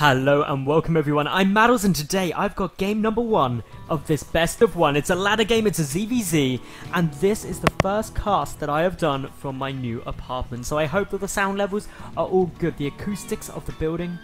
Hello and welcome everyone, I'm Madals and today I've got game number one of this best of one. It's a ladder game, it's a ZVZ, and this is the first cast that I have done from my new apartment. So I hope that the sound levels are all good, the acoustics of the building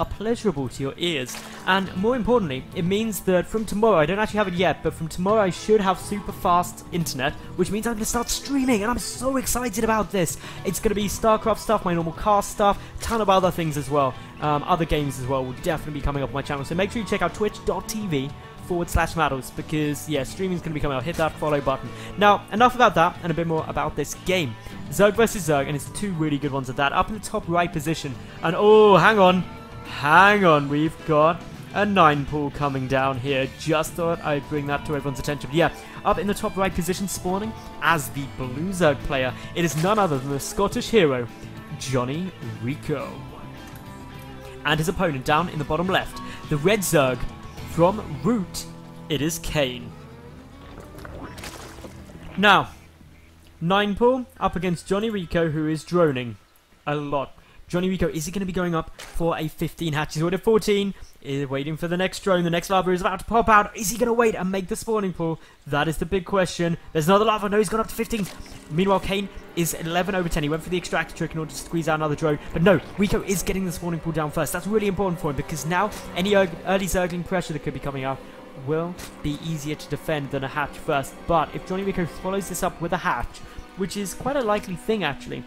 are pleasurable to your ears. And more importantly, it means that from tomorrow, I don't actually have it yet, but from tomorrow I should have super fast internet, which means I'm going to start streaming, and I'm so excited about this. It's going to be StarCraft stuff, my normal cast stuff, ton of other things as well. Um, other games as well will definitely be coming up on my channel, so make sure you check out twitch.tv forward slash Madals because yeah, streaming is going to be coming out. Hit that follow button. Now, enough about that and a bit more about this game. Zerg versus Zerg, and it's two really good ones at that. Up in the top right position, and oh, hang on, Hang on, we've got a 9 pool coming down here. Just thought I'd bring that to everyone's attention. Yeah, up in the top right position spawning as the Blue Zerg player, it is none other than the Scottish hero, Johnny Rico. And his opponent down in the bottom left, the Red Zerg from Root, it is Kane. Now, 9 pool up against JonnyREcco who is droning a lot. JonnyREcco, is he going to be going up for a 15 hatch? He's ordered 14. Is waiting for the next drone. The next larva is about to pop out. Is he going to wait and make the spawning pool? That is the big question. There's another larva. No, he's gone up to 15. Meanwhile, Kane is 11 over 10. He went for the extractor trick in order to squeeze out another drone. But no, Rico is getting the spawning pool down first. That's really important for him because now any early Zergling pressure that could be coming out will be easier to defend than a hatch first. But if JonnyREcco follows this up with a hatch, which is quite a likely thing actually,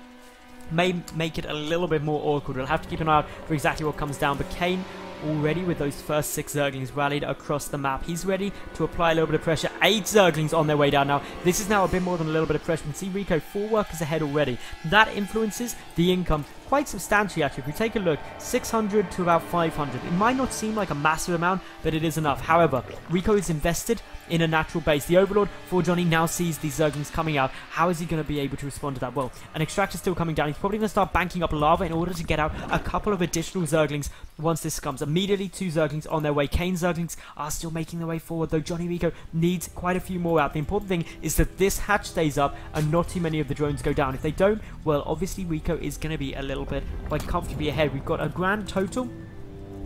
may make it a little bit more awkward. We'll have to keep an eye out for exactly what comes down. But Kane already with those first six Zerglings rallied across the map. He's ready to apply a little bit of pressure. Eight Zerglings on their way down now. This is now a bit more than a little bit of pressure. You can see Rico four workers ahead already. That influences the income quite substantially actually. If we take a look, 600 to about 500. It might not seem like a massive amount, but it is enough. However, Rico is invested in a natural base. The Overlord for Johnny now sees these Zerglings coming out. How is he going to be able to respond to that? Well, an Extractor still coming down. He's probably going to start banking up larva in order to get out a couple of additional Zerglings once this comes. Immediately, two Zerglings on their way. Kane Zerglings are still making their way forward, though JonnyREcco needs quite a few more out. The important thing is that this hatch stays up and not too many of the drones go down. If they don't, well, obviously Rico is going to be a little bit like comfortably ahead. We've got a grand total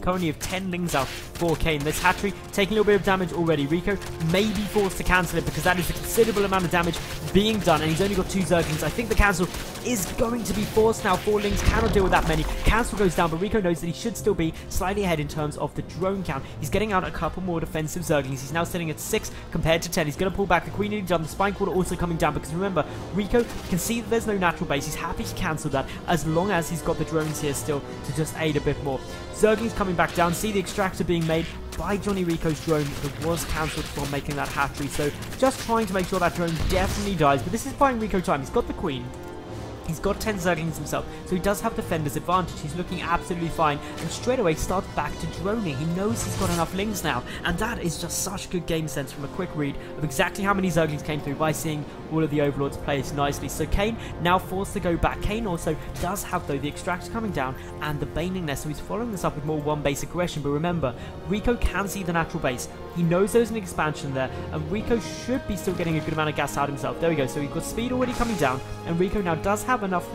currently have 10 lings out for in This hatchery taking a little bit of damage already. Rico may be forced to cancel it because that is a considerable amount of damage being done and he's only got two Zerglings. I think the cancel is going to be forced now. Four lings cannot deal with that many. Cancel goes down but Rico knows that he should still be slightly ahead in terms of the drone count. He's getting out a couple more defensive Zerglings. He's now sitting at 6 compared to 10. He's going to pull back. The Queen done. The Spine Crawler also coming down because remember, Rico can see that there's no natural base. He's happy to cancel that as long as he's got the drones here still to just aid a bit more. Zerglings coming back down. See the extractor being made by JonnyREcco's drone that was cancelled from making that hatchery. So just trying to make sure that drone definitely dies. But this is buying Rico time. He's got the queen. He's got 10 Zerglings himself, so he does have defender's advantage. He's looking absolutely fine, and straight away starts back to droning. He knows he's got enough lings now, and that is just such good game sense from a quick read of exactly how many Zerglings came through by seeing all of the Overlords placed nicely. So Kane now forced to go back. Kane also does have, though, the Extractor coming down and the Baneling there, so he's following this up with more one-base aggression. But remember, Rico can see the natural base. He knows there's an expansion there, and Rico should be still getting a good amount of gas out himself. There we go, so we've got speed already coming down, and Rico now does have enough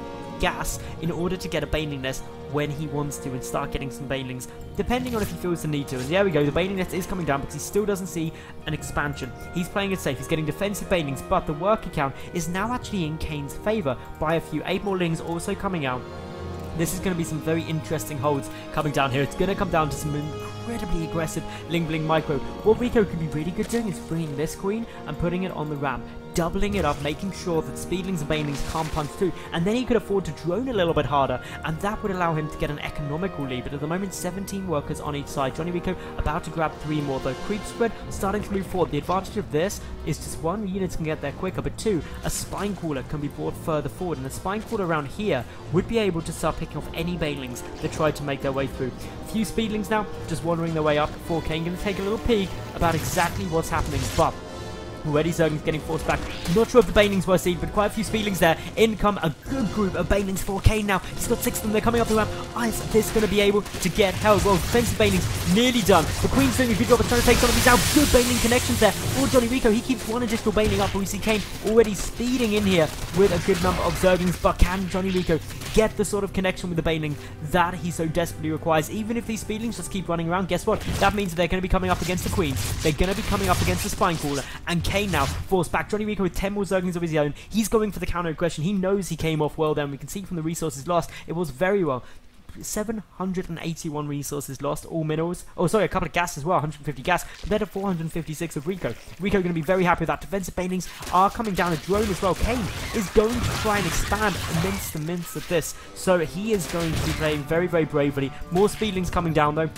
gas in order to get a Baneling Nest when he wants to and start getting some Banelings, depending on if he feels the need to. And there we go, the Baneling Nest is coming down because he still doesn't see an expansion. He's playing it safe, he's getting defensive Banelings, but the worker count is now actually in Kane's favour by a few. Eight more Lings also coming out. This is going to be some very interesting holds coming down here. It's going to come down to some incredibly aggressive Ling Bling Micro. What Rico could be really good doing is bringing this queen and putting it on the ramp doubling it up, making sure that Speedlings and Banelings can't punch through, and then he could afford to drone a little bit harder, and that would allow him to get an economical lead. But at the moment, 17 workers on each side. JonnyREcco about to grab three more, though. Creep spread starting to move forward. The advantage of this is just one, unit can get there quicker, but two, a Spine Crawler can be brought further forward, and the Spine Crawler around here would be able to start picking off any Banelings that try to make their way through. Few Speedlings now, just wandering their way up. 4K, going to take a little peek about exactly what's happening, but Already Zergling's getting forced back. Not sure if the Banelings were seen, but quite a few Speedlings there. In come a good group of Banelings for Kane now. He's got six of them. They're coming up the ramp. Is this going to be able to get held? Well, defensive Banelings nearly done. The Queen's doing a good job of trying to take some of these out. Good Baneling connections there for JonnyREcco. He keeps one additional Baneling up, but we see Kane already speeding in here with a good number of Zerglings. But can JonnyREcco get the sort of connection with the Baneling that he so desperately requires? Even if these Speedlings just keep running around, guess what? That means they're going to be coming up against the Queens. They're going to be coming up against the Spinecrawler. And Kane now forced back. JonnyREcco with 10 more Zerglings of his own. He's going for the counter aggression. He knows he came off well then. We can see from the resources lost, it was very well. 781 resources lost, all minerals. Oh, sorry, a couple of gas as well, 150 gas, compared to 456 of Rico. Rico going to be very happy with that. Defensive Banelings are coming down a drone as well. Kane is going to try and expand the mince of this. So he is going to be playing very, very bravely. More speedlings coming down though.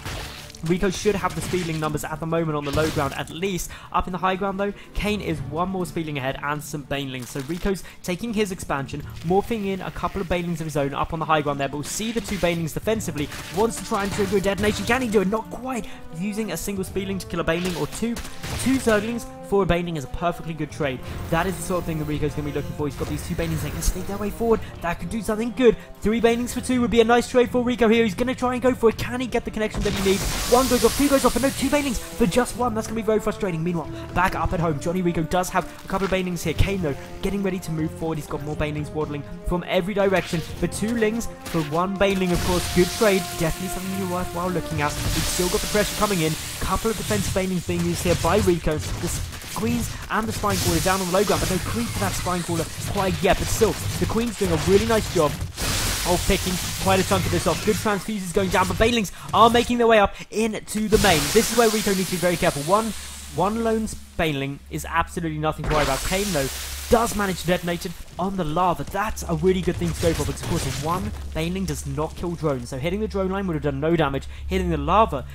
Rico should have the speedling numbers at the moment on the low ground at least. Up in the high ground though, Kane is one more speedling ahead and some banelings. So Rico's taking his expansion, morphing in a couple of banelings of his own up on the high ground there. But we'll see the two banelings defensively. Wants to try and trigger a detonation. Can he do it? Not quite. Using a single speedling to kill a baneling or two, two zerglings for a is a perfectly good trade. That is the sort of thing that Rico's going to be looking for. He's got these two Banelings that can sneak their way forward. That could do something good. Three Banelings for two would be a nice trade for Rico here. He's going to try and go for it. Can he get the connection that he needs? One goes off, two goes off, but no, two Banelings for just one. That's going to be very frustrating. Meanwhile, back up at home, JonnyREcco does have a couple of Banelings here. Kane, though, getting ready to move forward. He's got more Banelings waddling from every direction. For two Lings, for one Baneling, of course. Good trade. Definitely something you're worthwhile looking at. We've still got the pressure coming in. Couple of defensive Banelings being used here by Rico. The Queens and the Spinecrawler down on the low ground, but no creep for that Spinecrawler quite yet. But still, the Queen's doing a really nice job of picking quite a chunk of this off. Good transfuses going down, but Banelings are making their way up into the main. This is where Rico needs to be very careful. One one lone Baneling is absolutely nothing to worry about. Kane, though, does manage to detonate it on the larva. That's a really good thing to go for because, of course, one Baneling does not kill drones. So hitting the drone line would have done no damage. Hitting the larva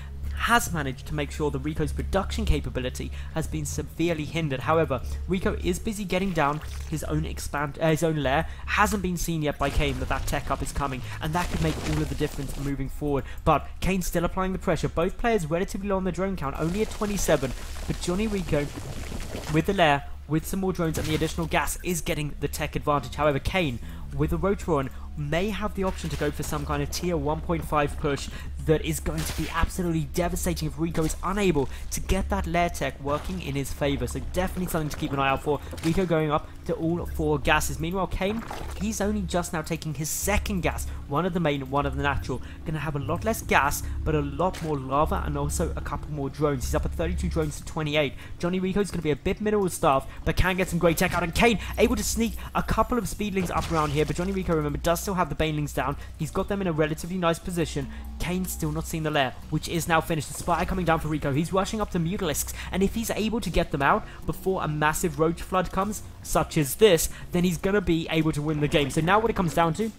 has managed to make sure that Rico's production capability has been severely hindered. However, Rico is busy getting down his own expand uh, his own lair. Hasn't been seen yet by Kane that that tech up is coming, and that could make all of the difference moving forward. But Kane still applying the pressure. Both players relatively low on the drone count, only at 27. But JonnyREcco with the lair with some more drones and the additional gas is getting the tech advantage. However, Kane with the Roach Warren may have the option to go for some kind of tier 1.5 push that is going to be absolutely devastating if Rico is unable to get that lair tech working in his favour. So definitely something to keep an eye out for. Rico going up to all four gases. Meanwhile, Kane, he's only just now taking his second gas. One of the main, one of the natural. To have a lot less gas, but a lot more larva and also a couple more drones. He's up at 32 drones to 28. JonnyREcco's to be a bit mineral staff, but can get some great tech out. And Kane able to sneak a couple of speedlings up around here, but JonnyREcco, remember, does still have the banelings down. He's got them in a relatively nice position. Kane's still not seen the lair, which is now finished. The Spire coming down for Rico. He's rushing up to Mutalisks, and if he's able to get them out before a massive roach flood comes, such as this, then he's going to be able to win the game. So now what it comes down to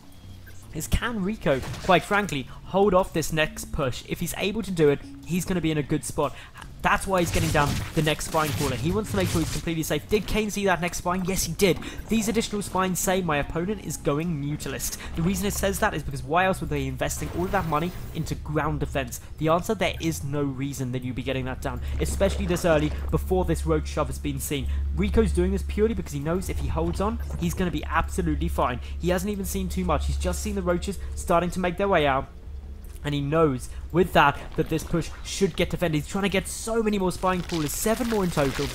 is can Rico, quite frankly, hold off this next push? If he's able to do it, he's going to be in a good spot. That's why he's getting down the next Spinecrawler. He wants to make sure he's completely safe. Did Kane see that next spine? Yes, he did. These additional spines say my opponent is going Mutalisk. The reason it says that is because why else would they be investing all of that money into ground defense? The answer, there is no reason that you'd be getting that down, especially this early before this roach shove has been seen. Rico's doing this purely because he knows if he holds on, he's going to be absolutely fine. He hasn't even seen too much. He's just seen the roaches starting to make their way out and he knows with that that this push should get defended. He's trying to get so many more Spinecrawlers, seven more in total.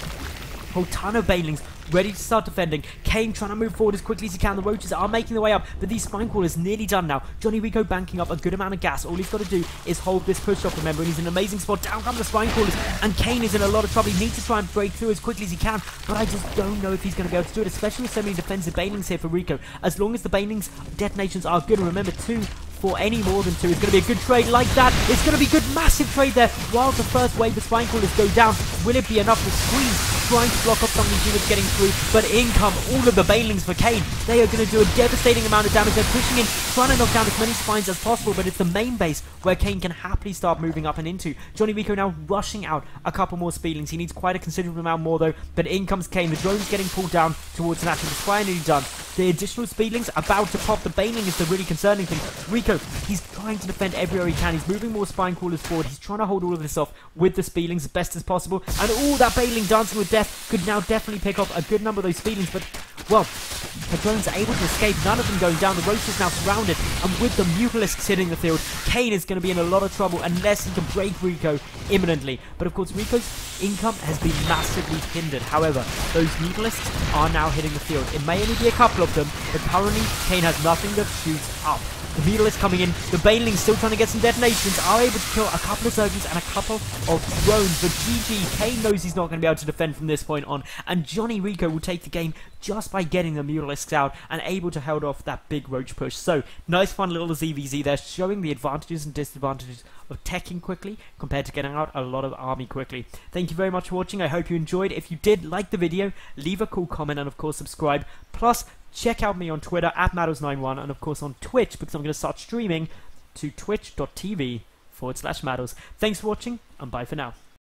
Whole ton of Banelings ready to start defending. Kane trying to move forward as quickly as he can. The Roaches are making their way up, but these Spinecrawlers nearly done now. JonnyREcco banking up a good amount of gas. All he's got to do is hold this push off, remember, and he's in an amazing spot. Down come the Spinecrawlers, and Kane is in a lot of trouble. He needs to try and break through as quickly as he can, but I just don't know if he's going to be able to do it, especially with so many defensive Banelings here for Rico. As long as the Banelings detonations are good, and remember, two for any more than two It's going to be a good trade like that. It's going to be good, massive trade there. While the first wave of Spine Spinecrawlers go down, will it be enough to squeeze? Trying to block off some of these units getting through, but in come all of the Banelings for Kane. They are going to do a devastating amount of damage. They're pushing in, trying to knock down as many spines as possible, but it's the main base where Kane can happily start moving up and into. JonnyREcco now rushing out a couple more speedlings. He needs quite a considerable amount more though, but in comes Kane. The drone's getting pulled down towards an action. Spire nearly done. The additional speedlings about to pop. The Baneling is the really concerning thing. Rico, he's trying to defend everywhere he can. He's moving more spine crawlers forward. He's trying to hold all of this off with the Speedlings as best as possible. And all that Baneling dancing with death could now definitely pick up a good number of those feelings, but, well, the drones are able to escape, none of them going down. The Roach is now surrounded, and with the Mutalisks hitting the field, Kane is going to be in a lot of trouble unless he can break Rico imminently. But of course, Rico's income has been massively hindered. However, those Mutalisks are now hitting the field. It may only be a couple of them, but currently Kane has nothing to shoot up. The Mutalisk coming in. The Banelings still trying to get some detonations. Are able to kill a couple of Zerglings and a couple of drones. But GG, Kane knows he's not going to be able to defend from this point on. And JonnyREcco will take the game just by getting the Mutalisks out and able to hold off that big Roach push. So, nice fun little ZVZ there, showing the advantages and disadvantages of teching quickly compared to getting out a lot of army quickly. Thank you very much for watching. I hope you enjoyed. If you did like the video, leave a cool comment and of course subscribe. Plus, check out me on Twitter at Madals91 and of course on Twitch because I'm going to start streaming to twitch.tv forward slash Madals. Thanks for watching and bye for now.